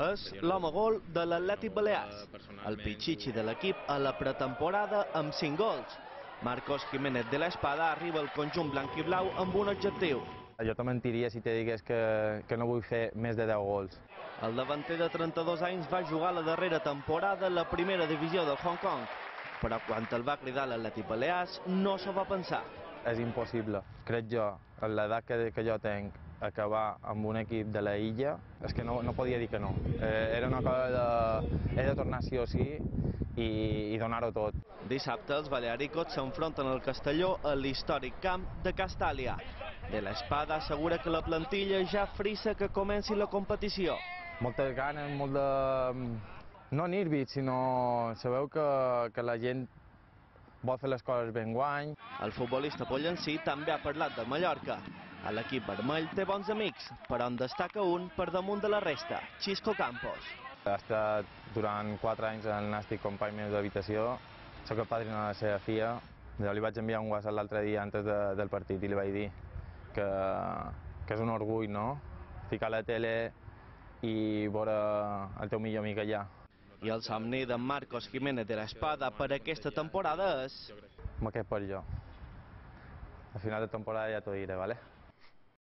És l'home gol de l'Atlètic Balears, el pitxitxi de l'equip a la pretemporada amb 5 gols. Marcos Jiménez de l'Espada arriba al conjunt blanc i blau amb un objectiu. Jo te mentiria si te digués que, que no vull fer més de 10 gols. El davanter de 32 anys va jugar la darrera temporada a la primera divisió del Hong Kong, però quan el va cridar l'Atlètic Balears no s'ho va pensar. És impossible, crec jo, a l'edat que, que jo tenc, acabar amb un equip de la illa, és que no, no podia dir que no. Eh, era una cosa de... He de tornar sí o sí i, i donar-ho tot. Dissabte els balearicots s'enfronten al Castelló a l'històric camp de Castàlia. De l'Espada assegura que la plantilla ja frissa que comenci la competició. Moltes ganes, molt de... no nervis, sinó sabeu que, que la gent vol fer les coses ben guany. El futbolista pollencí també ha parlat del Mallorca. A l'equip vermell té bons amics, però en destaca un per damunt de la resta, Xisco Campos. Ha estat durant 4 anys el nàstic company meu d'habitació. Soc el padrino de la seva filla. Jo li vaig enviar un WhatsApp l'altre dia antes de, del partit i li vaig dir que, que és un orgull, no? Ficar a la tele i veure el teu millor amic allà. I el somni de Marcos Jiménez de l'Espada per aquesta temporada és... Me quedo per jo. A final de temporada ja t'ho diré, ¿vale?